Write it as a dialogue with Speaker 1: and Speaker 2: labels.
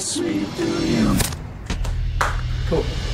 Speaker 1: sweet do you?
Speaker 2: Cool.